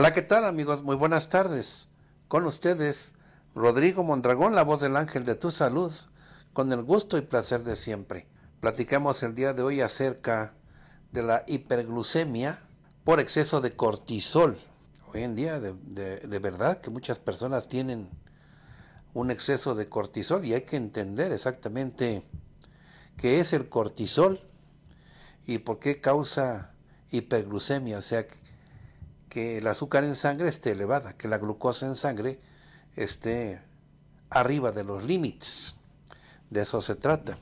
Hola, ¿qué tal amigos? Muy buenas tardes. Con ustedes, Rodrigo Mondragón, la voz del ángel de tu salud, con el gusto y placer de siempre. Platicamos el día de hoy acerca de la hiperglucemia por exceso de cortisol. Hoy en día, de, verdad que muchas personas tienen un exceso de cortisol y hay que entender exactamente qué es el cortisol y por qué causa hiperglucemia, o sea, que el azúcar en sangre esté elevada, que la glucosa en sangre esté arriba de los límites. De eso se trata.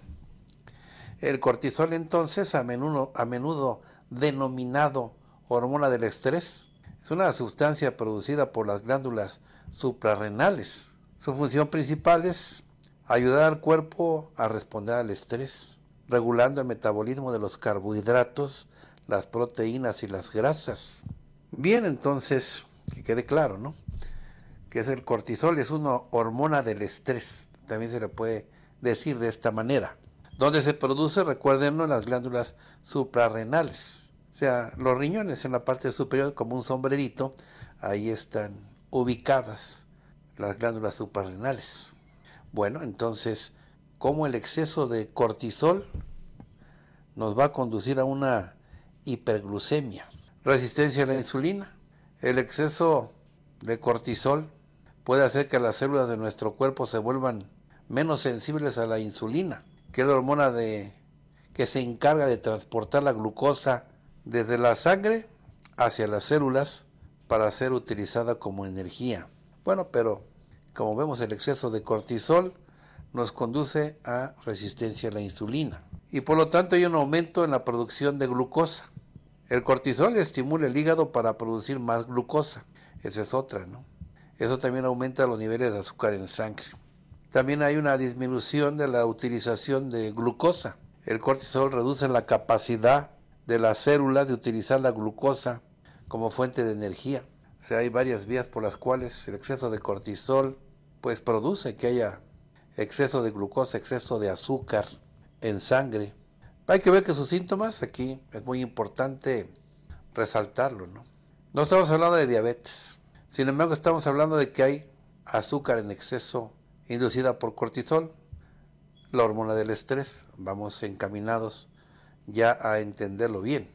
El cortisol entonces, a menudo, a menudo denominado hormona del estrés, es una sustancia producida por las glándulas suprarrenales. Su función principal es ayudar al cuerpo a responder al estrés, regulando el metabolismo de los carbohidratos, las proteínas y las grasas. Bien, entonces, que quede claro, ¿no? Que es el cortisol, es una hormona del estrés, también se le puede decir de esta manera. Donde se produce, recuérdenlo, en las glándulas suprarrenales. O sea, los riñones en la parte superior, como un sombrerito, ahí están ubicadas las glándulas suprarrenales. Bueno, entonces, ¿cómo el exceso de cortisol nos va a conducir a una hiperglucemia? Resistencia a la insulina. El exceso de cortisol puede hacer que las células de nuestro cuerpo se vuelvan menos sensibles a la insulina, que es la hormona que se encarga de transportar la glucosa desde la sangre hacia las células para ser utilizada como energía. Bueno, pero como vemos el exceso de cortisol nos conduce a resistencia a la insulina y por lo tanto hay un aumento en la producción de glucosa. El cortisol estimula el hígado para producir más glucosa. Esa es otra, ¿no? Eso también aumenta los niveles de azúcar en sangre. También hay una disminución de la utilización de glucosa. El cortisol reduce la capacidad de las células de utilizar la glucosa como fuente de energía. O sea, hay varias vías por las cuales el exceso de cortisol pues produce que haya exceso de glucosa, exceso de azúcar en sangre. Hay que ver que sus síntomas aquí es muy importante resaltarlo, ¿no? No estamos hablando de diabetes. Sin embargo, estamos hablando de que hay azúcar en exceso inducida por cortisol, la hormona del estrés. Vamos encaminados ya a entenderlo bien.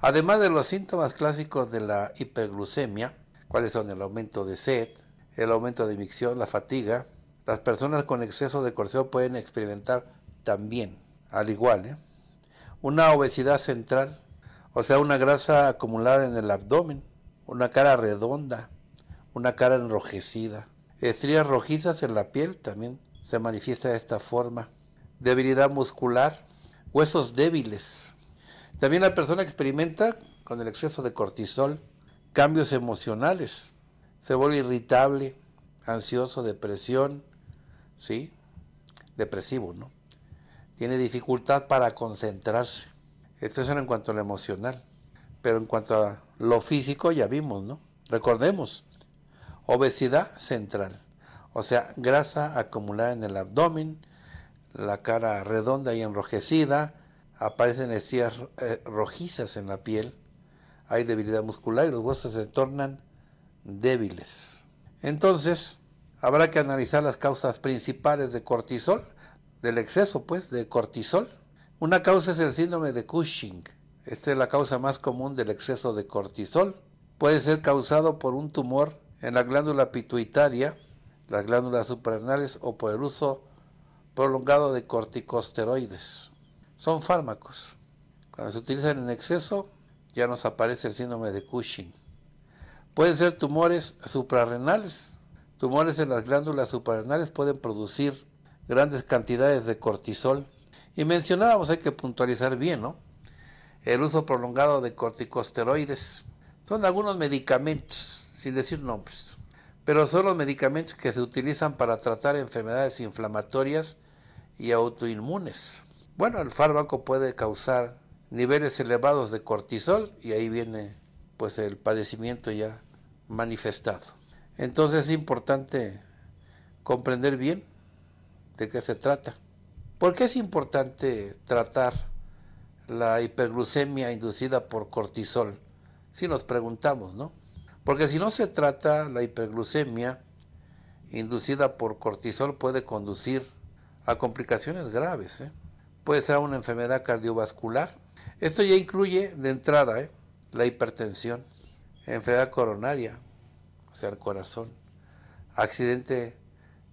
Además de los síntomas clásicos de la hiperglucemia, cuáles son el aumento de sed, el aumento de micción, la fatiga, las personas con exceso de cortisol pueden experimentar también, al igual, ¿eh? Una obesidad central, o sea, una grasa acumulada en el abdomen, una cara redonda, una cara enrojecida, estrías rojizas en la piel también se manifiesta de esta forma, debilidad muscular, huesos débiles. También la persona experimenta con el exceso de cortisol cambios emocionales, se vuelve irritable, ansioso, depresión, ¿sí? Depresivo, ¿no? Tiene dificultad para concentrarse. Esto es en cuanto a lo emocional. Pero en cuanto a lo físico ya vimos, ¿no? Recordemos, obesidad central. O sea, grasa acumulada en el abdomen, la cara redonda y enrojecida, aparecen estrías eh, rojizas en la piel, hay debilidad muscular y los huesos se tornan débiles. Entonces, habrá que analizar las causas principales de cortisol del exceso pues de cortisol. Una causa es el síndrome de Cushing. Esta es la causa más común del exceso de cortisol. Puede ser causado por un tumor en la glándula pituitaria, las glándulas suprarrenales o por el uso prolongado de corticosteroides. Son fármacos. Cuando se utilizan en exceso, ya nos aparece el síndrome de Cushing. Pueden ser tumores suprarrenales. Tumores en las glándulas suprarrenales pueden producir grandes cantidades de cortisol. Y mencionábamos, hay que puntualizar bien, ¿no? El uso prolongado de corticosteroides. Son algunos medicamentos, sin decir nombres, pero son los medicamentos que se utilizan para tratar enfermedades inflamatorias y autoinmunes. Bueno, el fármaco puede causar niveles elevados de cortisol y ahí viene pues el padecimiento ya manifestado. Entonces es importante comprender bien de qué se trata. ¿Por qué es importante tratar la hiperglucemia inducida por cortisol? Si nos preguntamos, ¿no? Porque si no se trata, la hiperglucemia inducida por cortisol puede conducir a complicaciones graves. ¿eh? Puede ser una enfermedad cardiovascular. Esto ya incluye de entrada ¿eh? la hipertensión, enfermedad coronaria, o sea, el corazón, accidente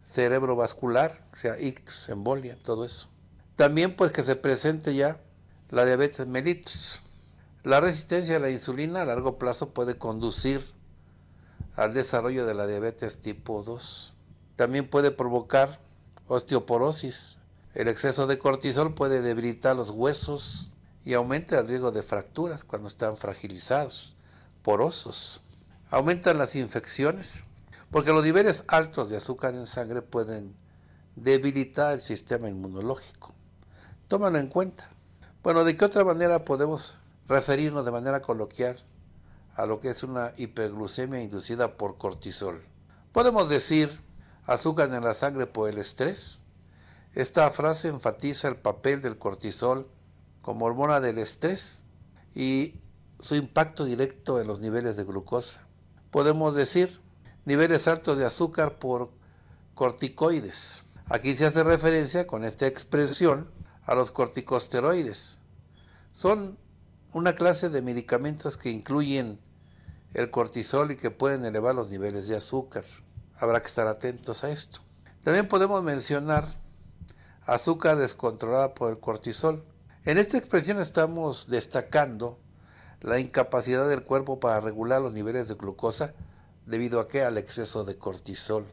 cerebrovascular, o sea, ictus, embolia, todo eso. También pues que se presente ya la diabetes mellitus. La resistencia a la insulina a largo plazo puede conducir al desarrollo de la diabetes tipo 2. También puede provocar osteoporosis. El exceso de cortisol puede debilitar los huesos y aumenta el riesgo de fracturas cuando están fragilizados, porosos. Aumentan las infecciones, porque los niveles altos de azúcar en sangre pueden debilitar el sistema inmunológico. Tómalo en cuenta. Bueno, ¿de qué otra manera podemos referirnos de manera coloquial a lo que es una hiperglucemia inducida por cortisol? Podemos decir azúcar en la sangre por el estrés. Esta frase enfatiza el papel del cortisol como hormona del estrés y su impacto directo en los niveles de glucosa. Podemos decir niveles altos de azúcar por corticoides. Aquí se hace referencia con esta expresión a los corticosteroides. Son una clase de medicamentos que incluyen el cortisol y que pueden elevar los niveles de azúcar. Habrá que estar atentos a esto. También podemos mencionar azúcar descontrolada por el cortisol. En esta expresión estamos destacando la incapacidad del cuerpo para regular los niveles de glucosa debido a que al exceso de cortisol.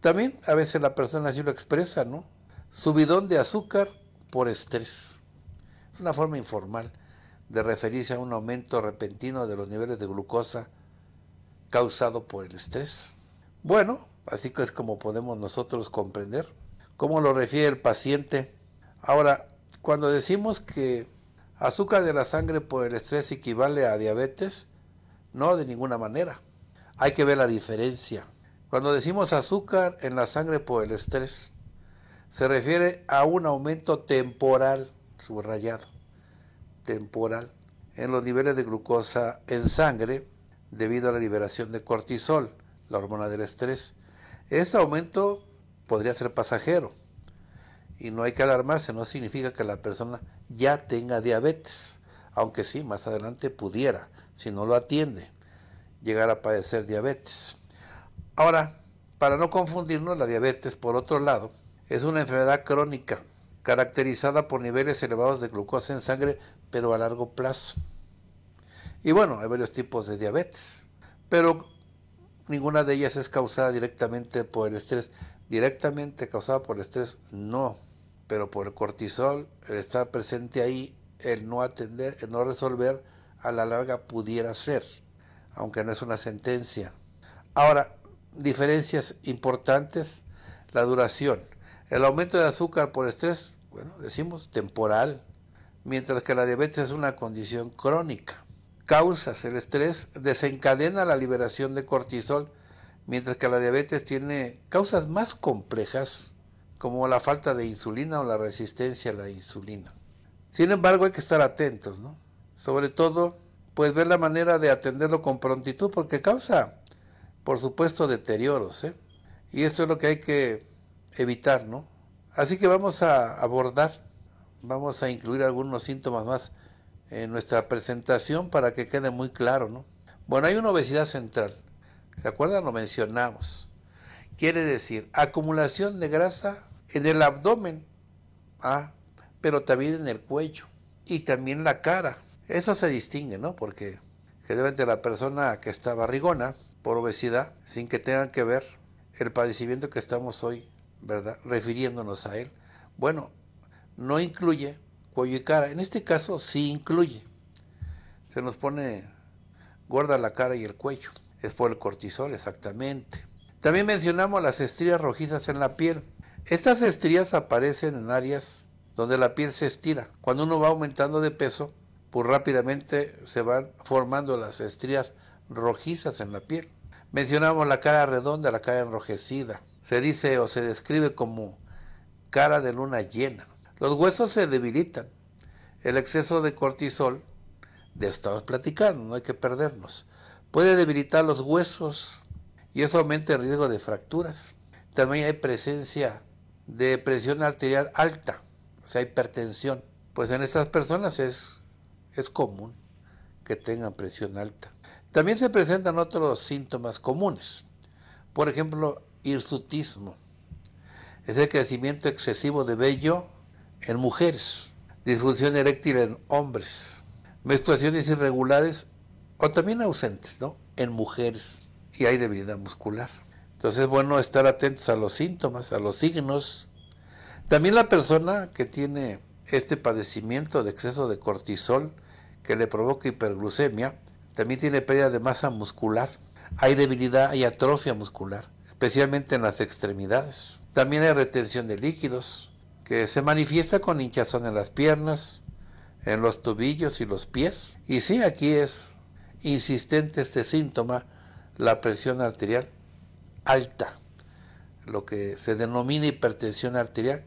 También a veces la persona así lo expresa, ¿no? Subidón de azúcar por estrés. Es una forma informal de referirse a un aumento repentino de los niveles de glucosa causado por el estrés. Bueno, así que es como podemos nosotros comprender cómo lo refiere el paciente. Ahora, cuando decimos que azúcar de la sangre por el estrés equivale a diabetes, no de ninguna manera. Hay que ver la diferencia. Cuando decimos azúcar en la sangre por el estrés, se refiere a un aumento temporal, subrayado, temporal, en los niveles de glucosa en sangre debido a la liberación de cortisol, la hormona del estrés. Este aumento podría ser pasajero y no hay que alarmarse, no significa que la persona ya tenga diabetes, aunque sí, más adelante pudiera, si no lo atiende llegar a padecer diabetes. Ahora, para no confundirnos, la diabetes, por otro lado, es una enfermedad crónica caracterizada por niveles elevados de glucosa en sangre, pero a largo plazo. Y bueno, hay varios tipos de diabetes, pero ninguna de ellas es causada directamente por el estrés. Directamente causada por el estrés, no, pero por el cortisol, el estar presente ahí, el no atender, el no resolver, a la larga pudiera ser aunque no es una sentencia. Ahora, diferencias importantes, la duración. El aumento de azúcar por estrés, bueno, decimos temporal, mientras que la diabetes es una condición crónica. Causas, el estrés desencadena la liberación de cortisol, mientras que la diabetes tiene causas más complejas, como la falta de insulina o la resistencia a la insulina. Sin embargo, hay que estar atentos, ¿no? Sobre todo pues ver la manera de atenderlo con prontitud porque causa, por supuesto, deterioros. ¿eh? Y eso es lo que hay que evitar, ¿no? Así que vamos a abordar, vamos a incluir algunos síntomas más en nuestra presentación para que quede muy claro, ¿no? Bueno, hay una obesidad central. ¿Se acuerdan? Lo mencionamos. Quiere decir acumulación de grasa en el abdomen, ah, pero también en el cuello y también la cara. Eso se distingue, ¿no? Porque generalmente la persona que está barrigona por obesidad, sin que tengan que ver el padecimiento que estamos hoy ¿verdad? Refiriéndonos a él. Bueno, no incluye cuello y cara. En este caso sí incluye. Se nos pone gorda la cara y el cuello. Es por el cortisol, exactamente. También mencionamos las estrías rojizas en la piel. Estas estrías aparecen en áreas donde la piel se estira. Cuando uno va aumentando de peso, pues rápidamente se van formando las estrías rojizas en la piel. Mencionamos la cara redonda, la cara enrojecida. Se dice o se describe como cara de luna llena. Los huesos se debilitan. El exceso de cortisol, de estamos platicando, no hay que perdernos, puede debilitar los huesos y eso aumenta el riesgo de fracturas. También hay presencia de presión arterial alta, o sea, hipertensión. Pues en estas personas es, es común que tengan presión alta. También se presentan otros síntomas comunes. Por ejemplo, hirsutismo. Es el crecimiento excesivo de vello en mujeres. Disfunción eréctil en hombres. Menstruaciones irregulares o también ausentes, ¿no? En mujeres. Y hay debilidad muscular. Entonces es bueno estar atentos a los síntomas, a los signos. También la persona que tiene este padecimiento de exceso de cortisol que le provoca hiperglucemia, también tiene pérdida de masa muscular. Hay debilidad y atrofia muscular, especialmente en las extremidades. También hay retención de líquidos, que se manifiesta con hinchazón en las piernas, en los tobillos y los pies. Y sí, aquí es insistente este síntoma, la presión arterial alta, lo que se denomina hipertensión arterial.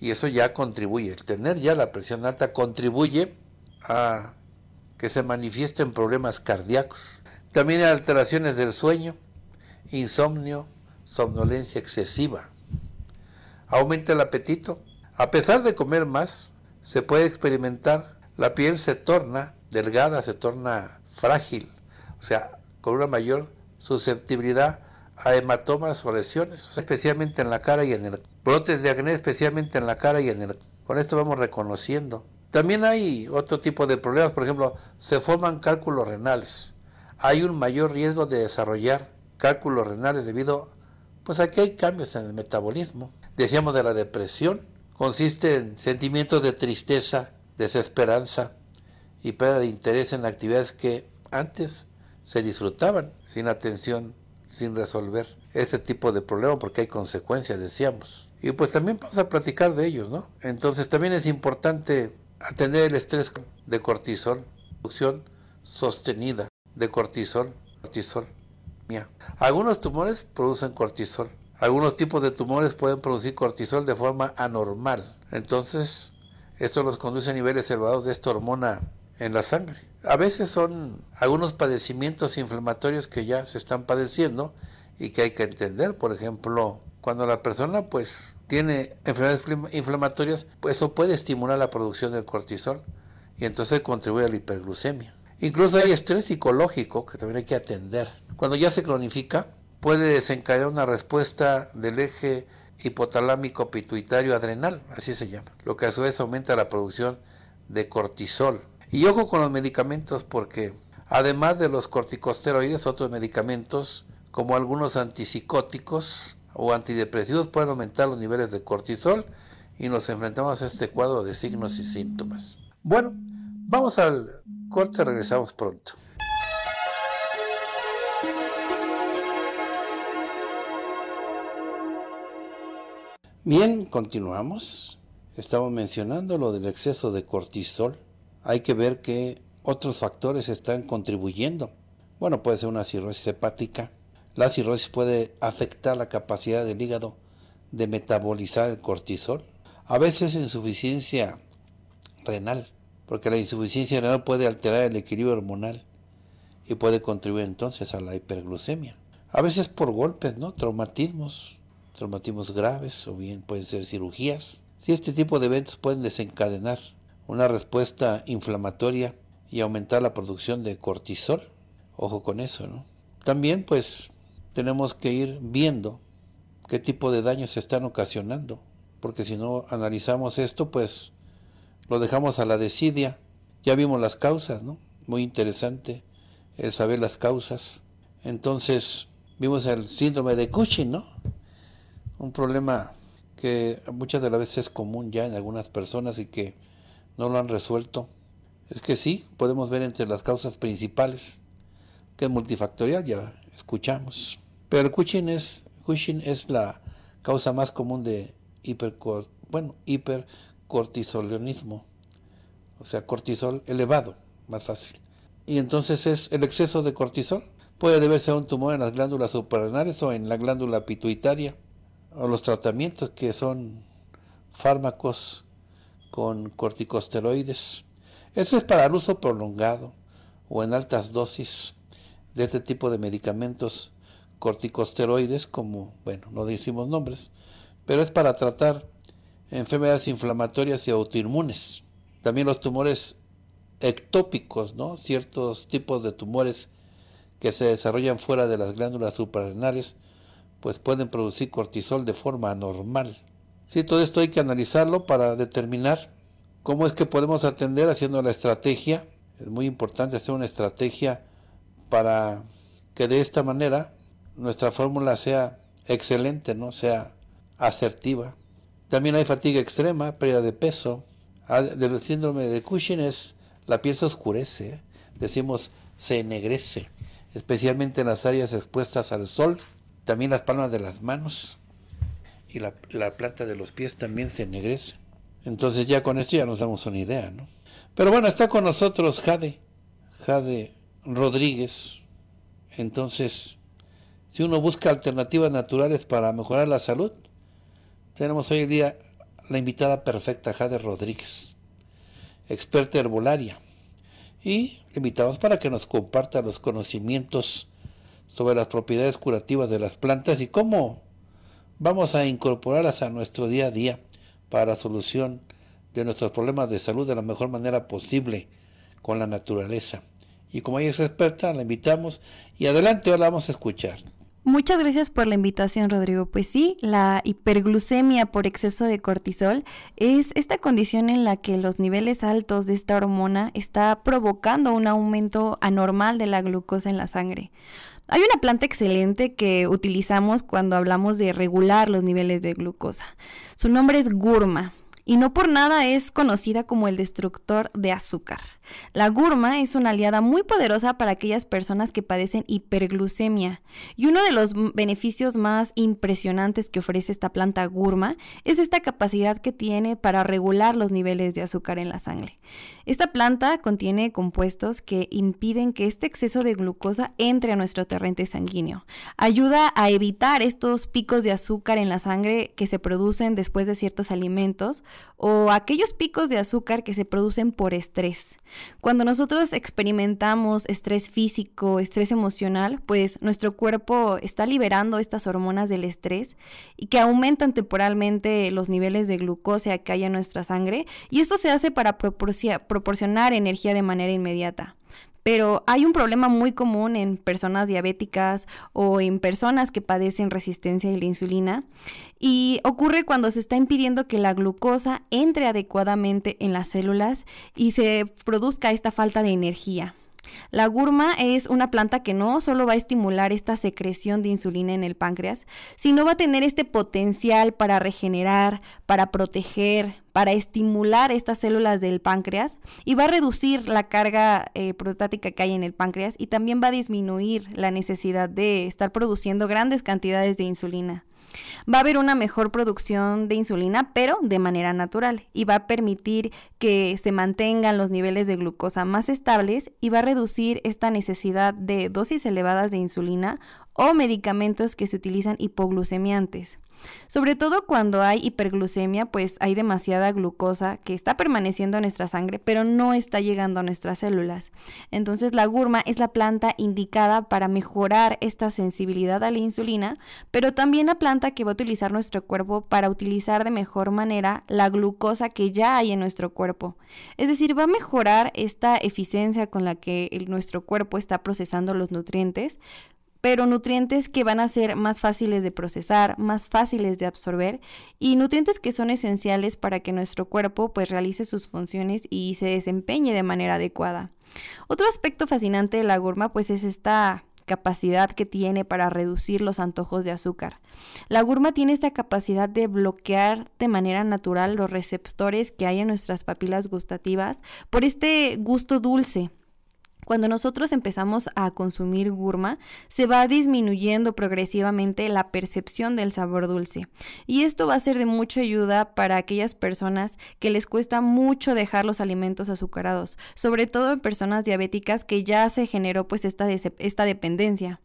Y eso ya contribuye, el tener ya la presión alta contribuye a que se manifiesten problemas cardíacos. También hay alteraciones del sueño, insomnio, somnolencia excesiva. Aumenta el apetito. A pesar de comer más, se puede experimentar, la piel se torna delgada, se torna frágil, o sea, con una mayor susceptibilidad a hematomas o lesiones, especialmente en la cara y en el brotes de acné, especialmente en la cara y en el. Con esto vamos reconociendo. También hay otro tipo de problemas, por ejemplo, se forman cálculos renales. Hay un mayor riesgo de desarrollar cálculos renales debido, pues aquí hay cambios en el metabolismo. Decíamos de la depresión, consiste en sentimientos de tristeza, desesperanza y pérdida de interés en actividades que antes se disfrutaban sin atención sin resolver ese tipo de problema porque hay consecuencias, decíamos. Y pues también vamos a platicar de ellos, ¿no? Entonces también es importante atender el estrés de cortisol, producción sostenida de cortisol, cortisol. Mía. Algunos tumores producen cortisol. Algunos tipos de tumores pueden producir cortisol de forma anormal. Entonces, esto los conduce a niveles elevados de esta hormona en la sangre. A veces son algunos padecimientos inflamatorios que ya se están padeciendo y que hay que entender. Por ejemplo, cuando la persona pues tiene enfermedades inflamatorias, pues eso puede estimular la producción del cortisol y entonces contribuye a la hiperglucemia. Incluso hay estrés psicológico que también hay que atender. Cuando ya se cronifica, puede desencadenar una respuesta del eje hipotalámico pituitario adrenal, así se llama, lo que a su vez aumenta la producción de cortisol. Y ojo con los medicamentos porque además de los corticosteroides, otros medicamentos como algunos antipsicóticos o antidepresivos pueden aumentar los niveles de cortisol y nos enfrentamos a este cuadro de signos y síntomas. Bueno, vamos al corte, regresamos pronto. Bien, continuamos. Estamos mencionando lo del exceso de cortisol hay que ver que otros factores están contribuyendo. Bueno, puede ser una cirrosis hepática. La cirrosis puede afectar la capacidad del hígado de metabolizar el cortisol. A veces insuficiencia renal, porque la insuficiencia renal puede alterar el equilibrio hormonal y puede contribuir entonces a la hiperglucemia. A veces por golpes, ¿no? Traumatismos, traumatismos graves o bien pueden ser cirugías. Si este tipo de eventos pueden desencadenar una respuesta inflamatoria y aumentar la producción de cortisol. Ojo con eso, ¿no? También pues tenemos que ir viendo qué tipo de daños se están ocasionando, porque si no analizamos esto, pues lo dejamos a la desidia. Ya vimos las causas, ¿no? Muy interesante el saber las causas. Entonces, vimos el síndrome de Cushing, ¿no? un problema que muchas de las veces es común ya en algunas personas y que no lo han resuelto. Es que sí, podemos ver entre las causas principales, que es multifactorial, ya escuchamos. Pero el Cushing es, Cushing es la causa más común de hipercor, bueno, hipercortisolismo, o sea, cortisol elevado, más fácil. Y entonces es el exceso de cortisol. Puede deberse a un tumor en las glándulas suprarrenales o en la glándula pituitaria, o los tratamientos que son fármacos con corticosteroides. Eso es para el uso prolongado o en altas dosis de este tipo de medicamentos corticosteroides, como, bueno, no decimos nombres, pero es para tratar enfermedades inflamatorias y autoinmunes. También los tumores ectópicos, ¿no? Ciertos tipos de tumores que se desarrollan fuera de las glándulas suprarrenales, pues pueden producir cortisol de forma anormal. Sí, todo esto hay que analizarlo para determinar cómo es que podemos atender haciendo la estrategia. Es muy importante hacer una estrategia para que de esta manera nuestra fórmula sea excelente, no sea asertiva. También hay fatiga extrema, pérdida de peso. Del síndrome de Cushing es la piel se oscurece, decimos se ennegrece, especialmente en las áreas expuestas al sol, también las palmas de las manos y la, la planta de los pies también se ennegrece. Entonces ya con esto ya nos damos una idea, ¿no? Pero bueno, está con nosotros Jade, Jade Rodríguez. Entonces, si uno busca alternativas naturales para mejorar la salud, tenemos hoy en día la invitada perfecta, Jade Rodríguez, experta herbolaria. Y le invitamos para que nos comparta los conocimientos sobre las propiedades curativas de las plantas y cómo vamos a incorporarlas a nuestro día a día para la solución de nuestros problemas de salud de la mejor manera posible con la naturaleza. Y como ella es experta, la invitamos y adelante, ahora vamos a escuchar. Muchas gracias por la invitación, Rodrigo. Pues sí, la hiperglucemia por exceso de cortisol es esta condición en la que los niveles altos de esta hormona está provocando un aumento anormal de la glucosa en la sangre. Hay una planta excelente que utilizamos cuando hablamos de regular los niveles de glucosa. Su nombre es Gurma y no por nada es conocida como el destructor de azúcar. La gurma es una aliada muy poderosa para aquellas personas que padecen hiperglucemia y uno de los beneficios más impresionantes que ofrece esta planta gurma es esta capacidad que tiene para regular los niveles de azúcar en la sangre. Esta planta contiene compuestos que impiden que este exceso de glucosa entre a nuestro torrente sanguíneo. Ayuda a evitar estos picos de azúcar en la sangre que se producen después de ciertos alimentos o aquellos picos de azúcar que se producen por estrés. Cuando nosotros experimentamos estrés físico, estrés emocional, pues nuestro cuerpo está liberando estas hormonas del estrés y que aumentan temporalmente los niveles de glucosa que hay en nuestra sangre y esto se hace para proporcionar energía de manera inmediata. Pero hay un problema muy común en personas diabéticas o en personas que padecen resistencia a la insulina y ocurre cuando se está impidiendo que la glucosa entre adecuadamente en las células y se produzca esta falta de energía. La gurma es una planta que no solo va a estimular esta secreción de insulina en el páncreas, sino va a tener este potencial para regenerar, para proteger, para estimular estas células del páncreas y va a reducir la carga eh, que hay en el páncreas y también va a disminuir la necesidad de estar produciendo grandes cantidades de insulina. Va a haber una mejor producción de insulina, pero de manera natural, y va a permitir que se mantengan los niveles de glucosa más estables y va a reducir esta necesidad de dosis elevadas de insulina o medicamentos que se utilizan hipoglucemiantes. Sobre todo cuando hay hiperglucemia, pues hay demasiada glucosa que está permaneciendo en nuestra sangre, pero no está llegando a nuestras células. Entonces la gurma es la planta indicada para mejorar esta sensibilidad a la insulina, pero también la planta que va a utilizar nuestro cuerpo para utilizar de mejor manera la glucosa que ya hay en nuestro cuerpo. Es decir, va a mejorar esta eficiencia con la que nuestro cuerpo está procesando los nutrientes, pero nutrientes que van a ser más fáciles de procesar, más fáciles de absorber y nutrientes que son esenciales para que nuestro cuerpo pues realice sus funciones y se desempeñe de manera adecuada. Otro aspecto fascinante de la gurma pues es esta capacidad que tiene para reducir los antojos de azúcar. La gurma tiene esta capacidad de bloquear de manera natural los receptores que hay en nuestras papilas gustativas por este gusto dulce cuando nosotros empezamos a consumir gurma, se va disminuyendo progresivamente la percepción del sabor dulce. Y esto va a ser de mucha ayuda para aquellas personas que les cuesta mucho dejar los alimentos azucarados, sobre todo en personas diabéticas que ya se generó pues esta, esta dependencia.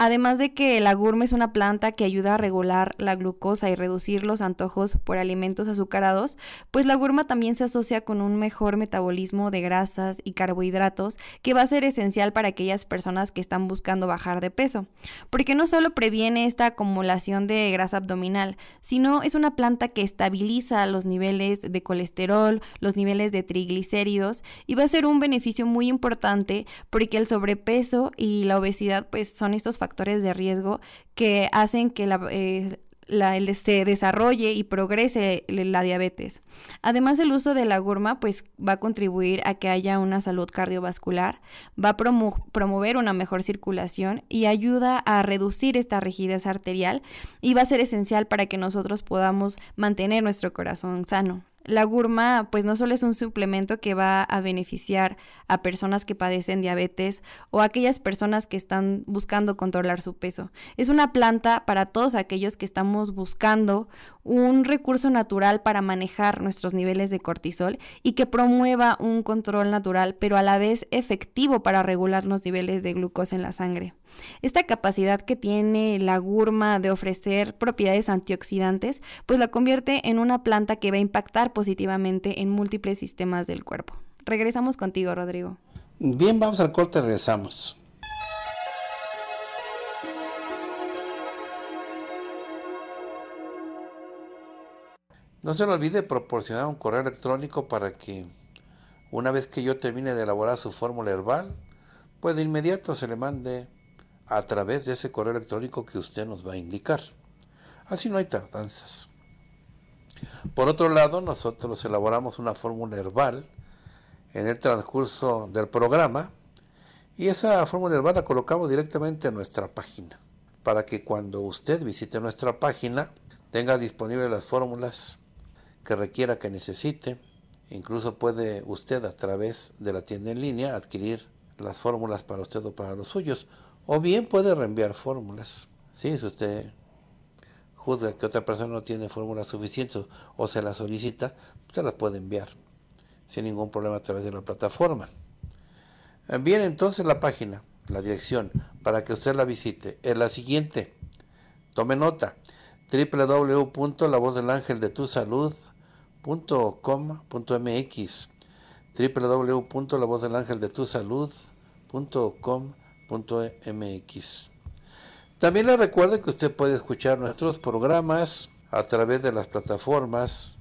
Además de que la gurma es una planta que ayuda a regular la glucosa y reducir los antojos por alimentos azucarados, pues la gurma también se asocia con un mejor metabolismo de grasas y carbohidratos que va a ser esencial para aquellas personas que están buscando bajar de peso, porque no solo previene esta acumulación de grasa abdominal, sino es una planta que estabiliza los niveles de colesterol, los niveles de triglicéridos y va a ser un beneficio muy importante porque el sobrepeso y la obesidad pues son estos factores factores de riesgo que hacen que la, eh, se desarrolle y progrese la diabetes. Además, el uso de la gurma pues, va a contribuir a que haya una salud cardiovascular, va a promover una mejor circulación y ayuda a reducir esta rigidez arterial y va a ser esencial para que nosotros podamos mantener nuestro corazón sano. La gurma, pues no solo es un suplemento que va a beneficiar a personas que padecen diabetes o a aquellas personas que están buscando controlar su peso. Es una planta para todos aquellos que estamos buscando un recurso natural para manejar nuestros niveles de cortisol y que promueva un control natural, pero a la vez efectivo para regular los niveles de glucosa en la sangre. Esta capacidad que tiene la gurma de ofrecer propiedades antioxidantes, pues la convierte en una planta que va a impactar positivamente en múltiples sistemas del cuerpo. Regresamos contigo, Rodrigo. Bien, vamos al corte, regresamos. No se le olvide proporcionar un correo electrónico para que una vez que yo termine de elaborar su fórmula herbal, pues de inmediato se le mande a través de ese correo electrónico que usted nos va a indicar. Así no hay tardanzas. Por otro lado, nosotros elaboramos una fórmula herbal en el transcurso del programa y esa fórmula herbal la colocamos directamente en nuestra página para que cuando usted visite nuestra página tenga disponibles las fórmulas que requiera que necesite. Incluso puede usted a través de la tienda en línea adquirir las fórmulas para usted o para los suyos. O bien puede reenviar fórmulas. si usted juzga que otra persona no tiene fórmulas suficientes o se las solicita, usted las puede enviar sin ningún problema a través de la plataforma. Bien, entonces la página, la dirección, para que usted la visite, es la siguiente. Tome nota, www.lavozdelangeldetusalud.com .com.mx www.lavozdelangeldetusalud.com.mx También le recuerdo que usted puede escuchar nuestros programas a través de las plataformas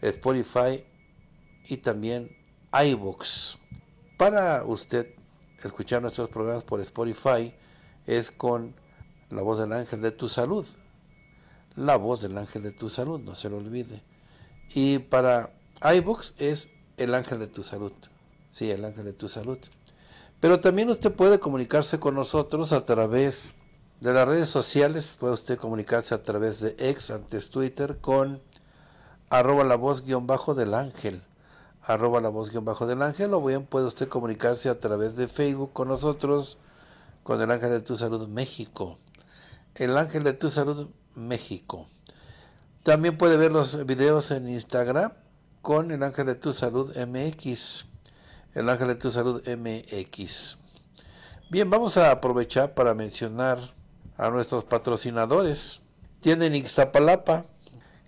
Spotify y también iVoox. Para usted escuchar nuestros programas por Spotify es con la voz del ángel de tu salud. La voz del ángel de tu salud, no se lo olvide. Y para iBooks es el ángel de tu salud. Sí, el ángel de tu salud. Pero también usted puede comunicarse con nosotros a través de las redes sociales. Puede usted comunicarse a través de ex, antes Twitter, con arroba la voz guion bajo del ángel. Arroba la voz guion bajo del ángel. O bien puede usted comunicarse a través de Facebook con nosotros, con el ángel de tu salud México. El ángel de tu salud México. También puede ver los videos en Instagram con el Ángel de tu Salud MX. El Ángel de tu Salud MX. Bien, vamos a aprovechar para mencionar a nuestros patrocinadores. Tienen Ixtapalapa.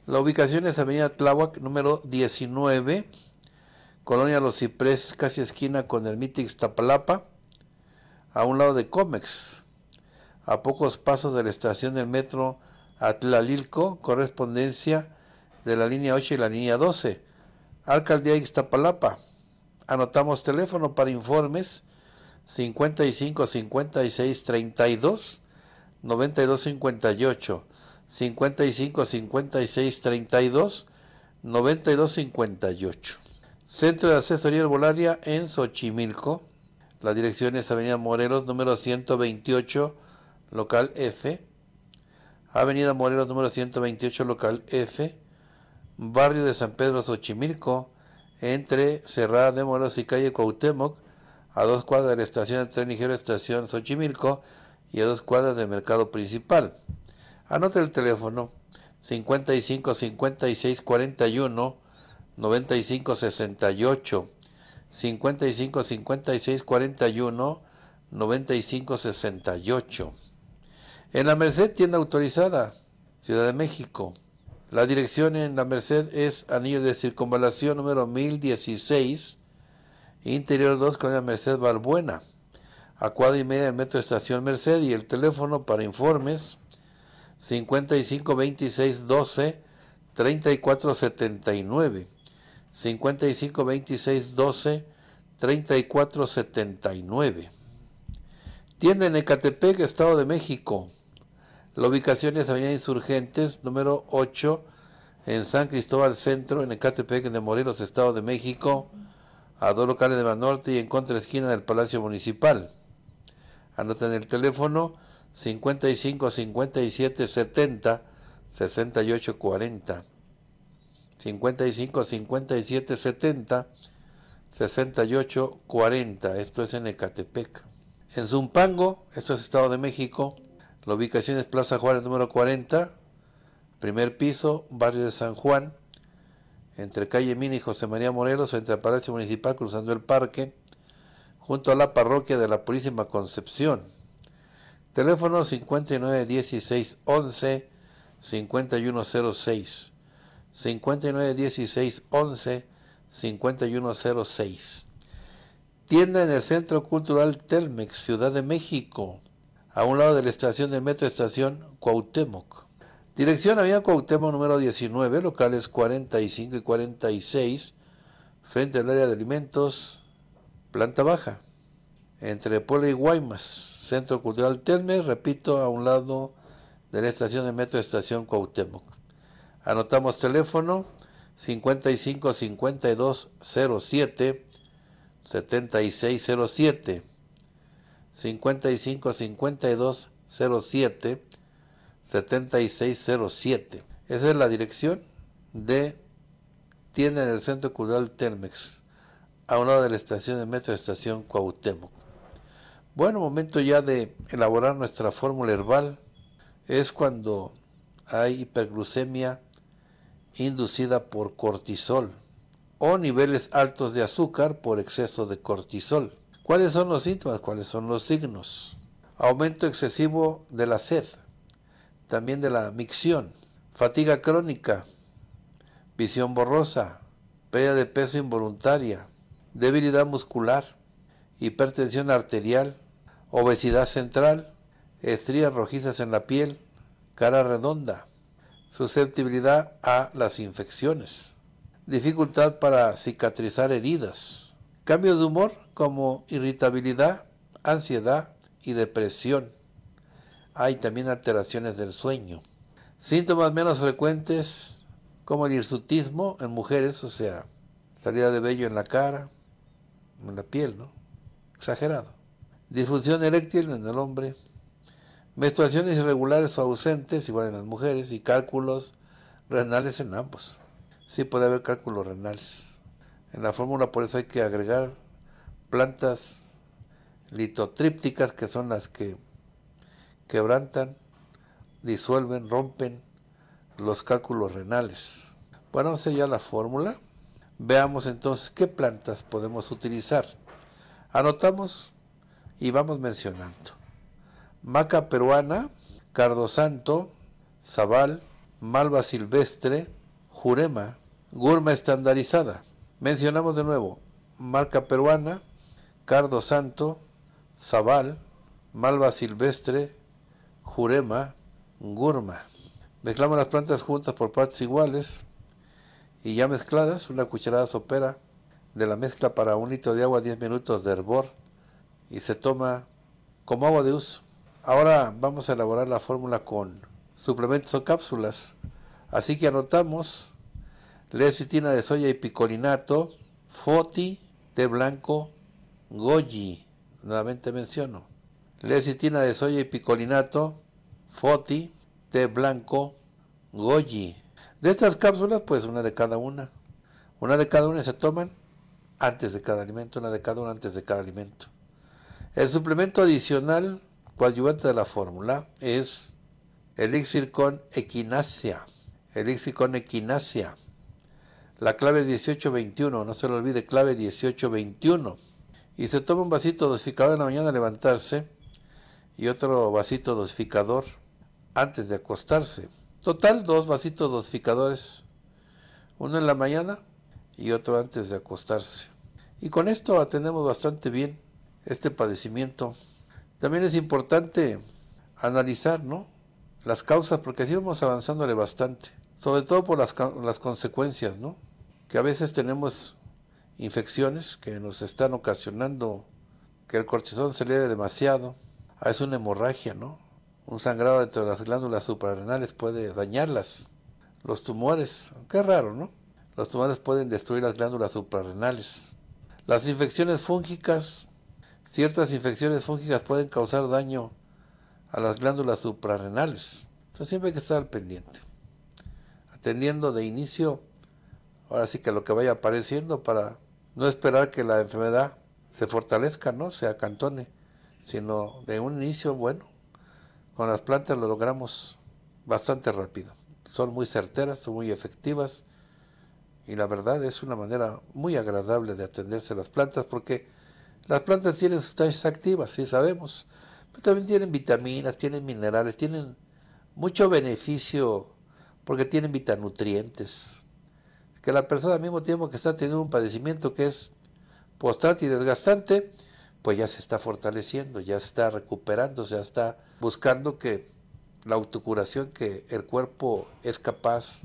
La ubicación es Avenida Tláhuac, número 19, Colonia Los Cipreses, casi esquina con el MIT Ixtapalapa, a un lado de Comex, a pocos pasos de la estación del metro Atlalilco, correspondencia de la línea 8 y la línea 12. Alcaldía Ixtapalapa. Anotamos teléfono para informes 55 56 32 92 58 55 56 32 92 58 Centro de Asesoría Herbolaria en Xochimilco. La dirección es Avenida Morelos, número 128, local F. Avenida Morelos, número 128, local F. Barrio de San Pedro Xochimilco, entre Cerrada de Morelos y calle Cuauhtémoc, a dos cuadras de la estación de tren ligero estación Xochimilco y a dos cuadras del mercado principal. Anote el teléfono 55 56 41 95 68 55 56 41 95 68. En la Merced, tienda autorizada, Ciudad de México. La dirección en la Merced es Anillo de Circunvalación número 1016, Interior 2 con la Merced Balbuena, a cuadra y media del Metro Estación Merced y el teléfono para informes 55 26 12 34 79. 55 26 12 34 79. Tienda en Ecatepec, Estado de México. La ubicación es Avenida Insurgentes, número 8, en San Cristóbal Centro, en Ecatepec de Morelos, Estado de México, a dos locales de Banorte y en contra esquina del Palacio Municipal. Anoten el teléfono 55 57 70 68 40. 55 57 70 68 40. Esto es en Ecatepec. En Zumpango, esto es Estado de México, la ubicación es Plaza Juárez número 40, primer piso, barrio de San Juan, entre calle Mini y José María Morelos, frente al Palacio Municipal, cruzando el parque, junto a la parroquia de la Purísima Concepción. Teléfono 59 16 11 5106. 59 16 11 5106. Tienda en el Centro Cultural Telmex, Ciudad de México, a un lado de la estación del Metro Estación Cuauhtémoc. Dirección Avenida Cuauhtémoc número 19, locales 45 y 46, frente al área de alimentos, planta baja, entre Puebla y Guaymas, Centro Cultural Telmex, repito, a un lado de la estación del Metro Estación Cuauhtémoc. Anotamos teléfono 55 52 07 7607 55 52 07 7607. Esa es la dirección de tienda en el Centro Cultural Telmex, a un lado de la estación de metro estación Cuauhtémoc. Bueno, momento ya de elaborar nuestra fórmula herbal. Es cuando hay hiperglucemia inducida por cortisol o niveles altos de azúcar por exceso de cortisol. ¿Cuáles son los síntomas? ¿Cuáles son los signos? Aumento excesivo de la sed, también de la micción, fatiga crónica, visión borrosa, pérdida de peso involuntaria, debilidad muscular, hipertensión arterial, obesidad central, estrías rojizas en la piel, cara redonda, susceptibilidad a las infecciones, dificultad para cicatrizar heridas, cambio de humor como irritabilidad, ansiedad y depresión. Hay también alteraciones del sueño. Síntomas menos frecuentes como el hirsutismo en mujeres, o sea, salida de vello en la cara, en la piel, ¿no? Exagerado. Disfunción eréctil en el hombre, menstruaciones irregulares o ausentes, igual en las mujeres, y cálculos renales en ambos. Sí puede haber cálculos renales. En la fórmula por eso hay que agregar plantas litotrípticas, que son las que quebrantan, disuelven, rompen los cálculos renales. Bueno, esa ya la fórmula. Veamos entonces qué plantas podemos utilizar. Anotamos y vamos mencionando maca peruana, cardosanto, zabal, malva silvestre, jurema, gurma estandarizada. Mencionamos de nuevo, marca peruana, cardo santo, zabal, malva silvestre, jurema, gurma. Mezclamos las plantas juntas por partes iguales y ya mezcladas, una cucharada sopera de la mezcla para un litro de agua, 10 minutos de hervor y se toma como agua de uso. Ahora vamos a elaborar la fórmula con suplementos o cápsulas. Así que anotamos lecitina de soya y picolinato, foti, té blanco, goji, nuevamente menciono, lecitina de soya y picolinato, foti, té blanco, goji. De estas cápsulas, pues una de cada una. Una de cada una se toman antes de cada alimento, una de cada una antes de cada alimento. El suplemento adicional coadyuvante de la fórmula es elixir con equinacia. Elixir con equinacia. La clave es 1821, no se lo olvide, clave 1821. Y se toma un vasito dosificador en la mañana al levantarse y otro vasito dosificador antes de acostarse. Total, dos vasitos dosificadores, uno en la mañana y otro antes de acostarse. Y con esto atendemos bastante bien este padecimiento. También es importante analizar ¿no? las causas porque así vamos avanzándole bastante, sobre todo por las, las consecuencias, ¿no? que a veces tenemos infecciones que nos están ocasionando que el cortisol se eleve demasiado, a es una hemorragia, ¿no? Un sangrado dentro de las glándulas suprarrenales puede dañarlas. Los tumores, qué raro, ¿no? Los tumores pueden destruir las glándulas suprarrenales. Las infecciones fúngicas, ciertas infecciones fúngicas pueden causar daño a las glándulas suprarrenales. Entonces siempre hay que estar al pendiente. Atendiendo de inicio, ahora sí que lo que vaya apareciendo para no esperar que la enfermedad se fortalezca, ¿no? Se acantone, sino de un inicio bueno. Con las plantas lo logramos bastante rápido. Son muy certeras, son muy efectivas y la verdad es una manera muy agradable de atenderse las plantas porque las plantas tienen sustancias activas, sí sabemos, pero también tienen vitaminas, tienen minerales, tienen mucho beneficio porque tienen vitanutrientes. Que la persona al mismo tiempo que está teniendo un padecimiento que es postrante y desgastante, pues ya se está fortaleciendo, ya está recuperando, ya está buscando que la autocuración que el cuerpo es capaz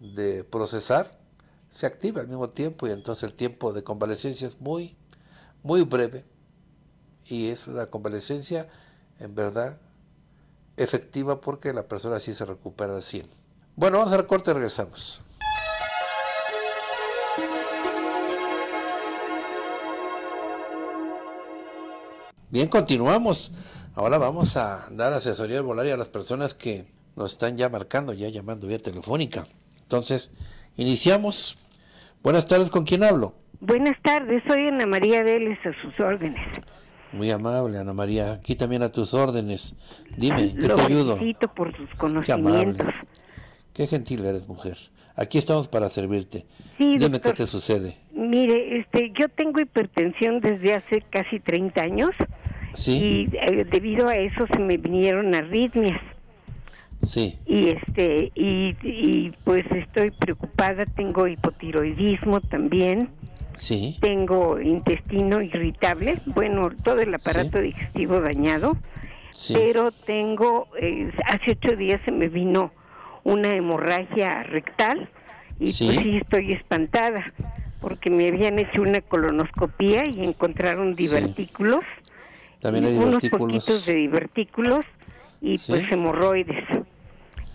de procesar se activa al mismo tiempo y entonces el tiempo de convalecencia es muy, muy breve y es la convalecencia en verdad efectiva porque la persona sí se recupera al 100. Bueno, vamos al corte y regresamos. Bien, continuamos. Ahora vamos a dar asesoría volaria a las personas que nos están ya marcando, ya llamando vía telefónica. Entonces, iniciamos. Buenas tardes, ¿con quién hablo? Buenas tardes, soy Ana María Vélez, a sus órdenes. Muy amable, Ana María. Aquí también a tus órdenes. Dime, ¿qué Lo te ayudo? felicito por sus Qué conocimientos. amable. Qué gentil eres, mujer. Aquí estamos para servirte. Sí, Dime doctor. qué te sucede. Mire, este, yo tengo hipertensión desde hace casi 30 años ¿Sí? y eh, debido a eso se me vinieron arritmias Sí. y este y, y pues estoy preocupada, tengo hipotiroidismo también, Sí. tengo intestino irritable, bueno, todo el aparato digestivo dañado. Sí. pero tengo, eh, hace ocho días se me vino una hemorragia rectal y Sí. pues sí estoy espantada porque me habían hecho una colonoscopía y encontraron Sí. También hay unos poquitos de divertículos y Sí. pues hemorroides.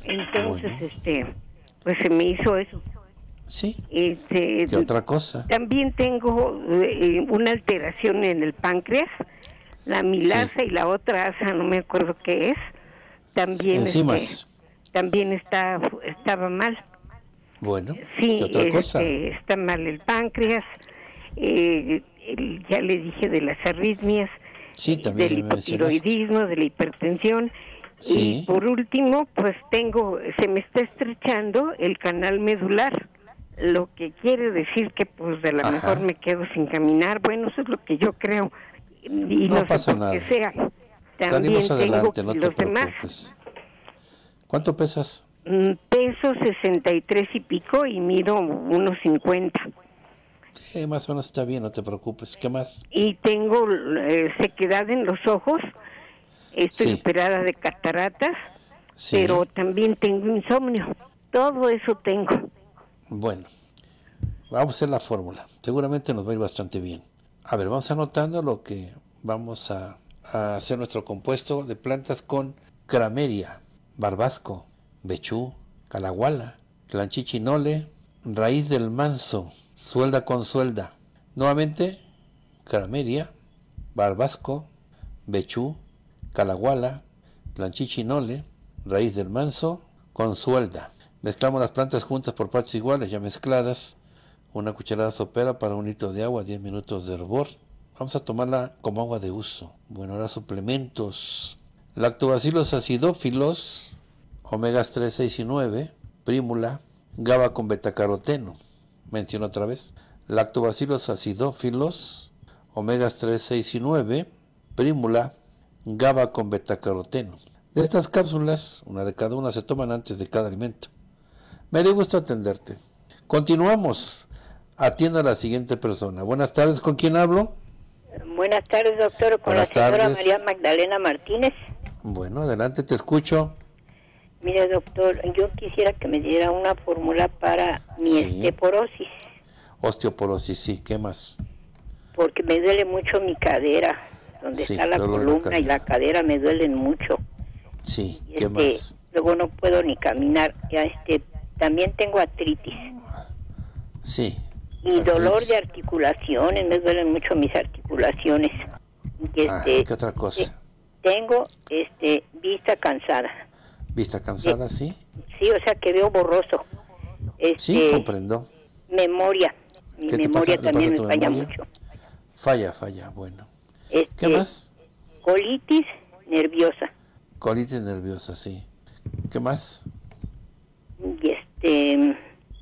Entonces, Bueno. este, pues se me hizo eso. Sí. Este, ¿Qué otra cosa? también tengo eh, una alteración en el páncreas, la milasa y la otra asa, no me acuerdo qué es. También Enzimas. este, también está estaba mal. Bueno, Sí, ¿qué otra cosa? este, está mal el páncreas. eh, el- ya le dije de las arritmias, Sí, también del hipotiroidismo, de la hipertensión. Sí. Y por último, pues tengo, se me está estrechando el canal medular, lo que quiere decir que pues de lo Ajá. mejor me quedo sin caminar. Bueno, eso es lo que yo creo. Y No no, pasa nada. sea. También Salimos tengo adelante, no te los demás. ¿Cuánto pesas? Mm, Peso 63 y pico y mido unos 50. Eh, más o menos está bien, no te preocupes. ¿Qué más? y tengo eh, sequedad en los ojos, estoy Sí. operada de cataratas, Sí. pero también tengo insomnio. Todo eso tengo. Bueno, vamos a hacer la fórmula. Seguramente nos va a ir bastante bien. A ver, vamos anotando lo que vamos a, a hacer nuestro compuesto de plantas con crameria, barbasco, bechú, calahuala, clanchichinole, raíz del manso, suelda con suelda. Nuevamente, crameria, barbasco, bechú, calaguala, planchichinole, raíz del manso, con suelda. Mezclamos las plantas juntas por partes iguales, ya mezcladas. Una cucharada sopera para un litro de agua, 10 minutos de hervor. Vamos a tomarla como agua de uso. Bueno, ahora suplementos. Lactobacillus acidófilos, omegas 3, 6 y 9, prímula, GABA con betacaroteno. Menciono otra vez. Lactobacillus acidófilos, omegas 3, 6 y 9, prímula, GABA con betacaroteno. De estas cápsulas, una de cada una se toman antes de cada alimento. Me dio gusto atenderte. Continuamos. Atiendo a la siguiente persona. Buenas tardes, ¿con quién hablo? Buenas tardes, doctor, con la señora María Magdalena Martínez. Bueno, adelante, te escucho. Mire, doctor, yo quisiera que me diera una fórmula para mi osteoporosis. Osteoporosis, sí, ¿qué más? Porque me duele mucho mi cadera, donde está la columna y la cadera me duelen mucho. Sí, ¿qué este, más? Luego no puedo ni caminar. Ya este, también tengo artritis. Sí. Y dolor de articulaciones, me duelen mucho mis articulaciones. Y ah, este, ¿Qué otra cosa? Tengo este vista cansada. ¿Vista cansada, sí? Sí, o sea que veo borroso. Este, sí, comprendo. Memoria. Mi memoria también me falla mucho. Falla, falla, bueno. ¿Qué este, más? Colitis nerviosa. Colitis nerviosa, sí. ¿Qué más? Y este,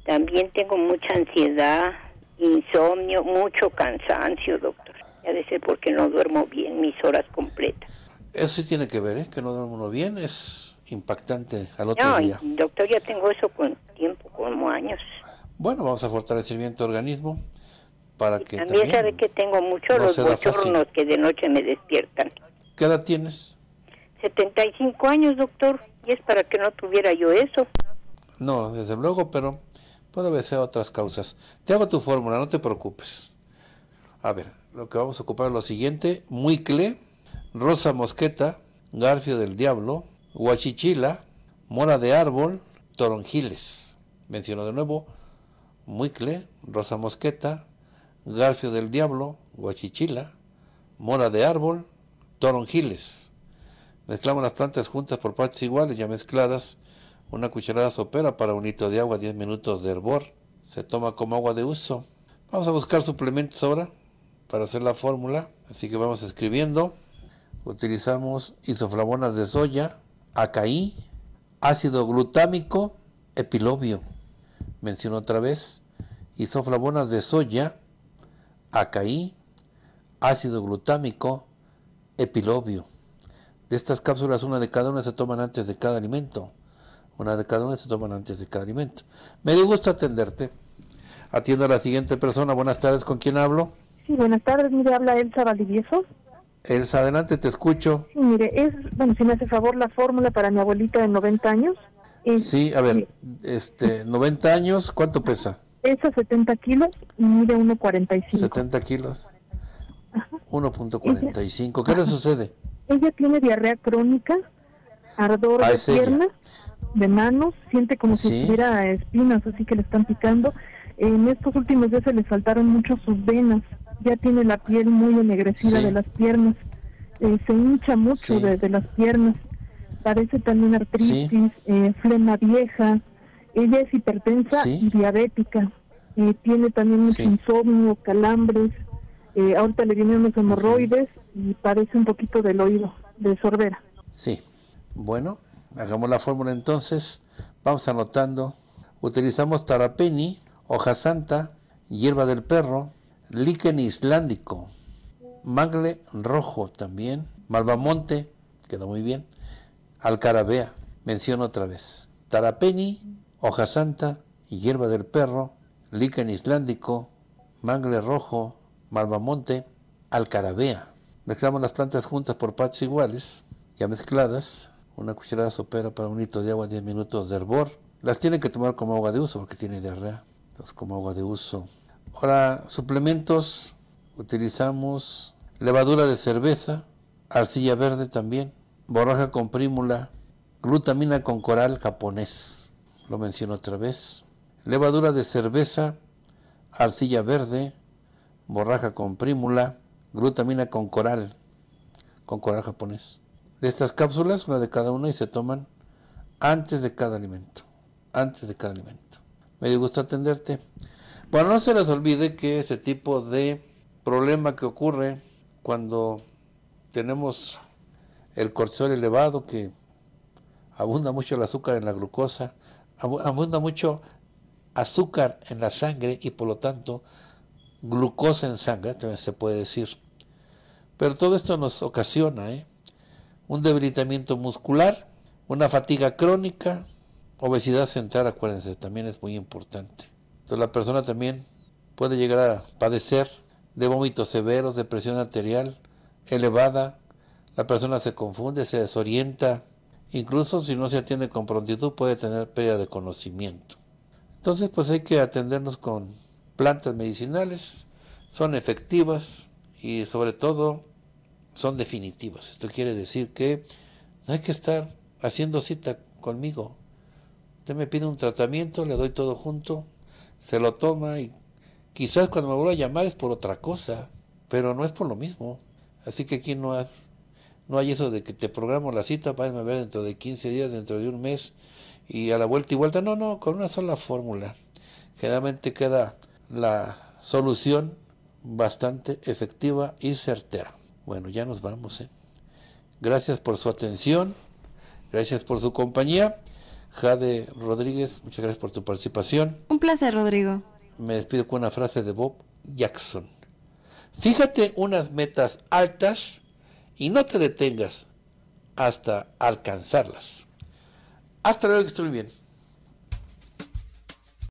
también tengo mucha ansiedad, insomnio, mucho cansancio, doctor. Ya de ser porque no duermo bien mis horas completas. Eso sí tiene que ver, ¿eh? Que no duermo bien es impactante al otro no, día. doctor, ya tengo eso con tiempo, como años. Bueno, vamos a fortalecer bien tu organismo para que también, sabe que tengo mucho los bochornos que de noche me despiertan. ¿Qué edad tienes? 75 años, doctor, y es para que no tuviera yo eso. No, desde luego, pero puede ser otras causas. Te hago tu fórmula, no te preocupes. A ver, lo que vamos a ocupar es lo siguiente, muicle, rosa mosqueta, garfio del diablo, huachichila, mora de árbol, toronjiles. Menciono de nuevo, muicle, rosa mosqueta, garfio del diablo, guachichila, mora de árbol, toronjiles. Mezclamos las plantas juntas por partes iguales, ya mezcladas. Una cucharada sopera para un litro de agua, 10 minutos de hervor. Se toma como agua de uso. Vamos a buscar suplementos ahora para hacer la fórmula. Así que vamos escribiendo. Utilizamos isoflavonas de soya, acaí, ácido glutámico, epilobio. Menciono otra vez. Isoflavonas de soya, acaí, ácido glutámico, epilobio. De estas cápsulas, una de cada una se toman antes de cada alimento. Una de cada una se toman antes de cada alimento. Me dio gusto atenderte. Atiendo a la siguiente persona. Buenas tardes, ¿con quién hablo? Sí, buenas tardes. Mire, habla Elsa Valdivieso. Elsa, adelante, te escucho. Sí, mire, es, bueno, si me hace favor, la fórmula para mi abuelita de 90 años. sí, a ver, este, 90 años, ¿cuánto pesa? Pesa 70 kilos y mide 1,45. 70 kilos. 1.45. ¿Qué le sucede? Ella tiene diarrea crónica, ardor ah, de piernas, de manos, siente como si tuviera espinas, así que le están picando. En estos últimos días se le saltaron mucho sus venas, ya tiene la piel muy ennegrecida de las piernas, eh, se hincha mucho de, las piernas, parece también artritis, eh, flema vieja, ella es hipertensa y diabética, eh, tiene también mucho insomnio, calambres, eh, ahorita le vienen unos hemorroides y parece un poquito del oído, de sordera. Sí. Bueno, hagamos la fórmula entonces. Vamos anotando. Utilizamos tarapeni, hoja santa, hierba del perro, líquen islándico, mangle rojo también, malvamonte, queda muy bien, alcarabea, menciono otra vez. Tarapeni, hoja santa, hierba del perro, líquen islándico, mangle rojo, malvamonte, alcarabea. Mezclamos las plantas juntas por partes iguales, ya mezcladas. Una cucharada sopera para un litro de agua, 10 minutos de hervor. Las tienen que tomar como agua de uso porque tiene diarrea. Entonces, como agua de uso. Ahora, suplementos. Utilizamos levadura de cerveza, arcilla verde también, borraja con prímula, glutamina con coral japonés. Lo menciono otra vez. Levadura de cerveza, arcilla verde, borraja con prímula, glutamina con coral, con coral japonés. De estas cápsulas, una de cada una, y se toman antes de cada alimento. Antes de cada alimento. Me dio gusto atenderte. Bueno, no se les olvide que ese tipo de problema que ocurre cuando tenemos el cortisol elevado, que abunda mucho el azúcar en la glucosa, abunda mucho azúcar en la sangre y por lo tanto glucosa en sangre, también se puede decir. Pero todo esto nos ocasiona ¿eh? un debilitamiento muscular, una fatiga crónica, obesidad central, acuérdense, también es muy importante. Entonces la persona también puede llegar a padecer de vómitos severos, de presión arterial elevada, la persona se confunde, se desorienta, incluso si no se atiende con prontitud puede tener pérdida de conocimiento. Entonces pues hay que atendernos con plantas medicinales, son efectivas y sobre todo son definitivas. Esto quiere decir que no hay que estar haciendo cita conmigo. Usted me pide un tratamiento, le doy todo junto, se lo toma y quizás cuando me vuelva a llamar es por otra cosa, pero no es por lo mismo. Así que aquí no hay, no hay eso de que te programo la cita, para a ver dentro de 15 días, dentro de un mes y a la vuelta y vuelta. No, no, con una sola fórmula. Generalmente queda la solución bastante efectiva y certera. Bueno, ya nos vamos. ¿eh? Gracias por su atención, gracias por su compañía. Jade Rodríguez, muchas gracias por tu participación. Un placer, Rodrigo. Me despido con una frase de Bob Jackson. Fíjate unas metas altas y no te detengas hasta alcanzarlas. Hasta luego, que estén bien.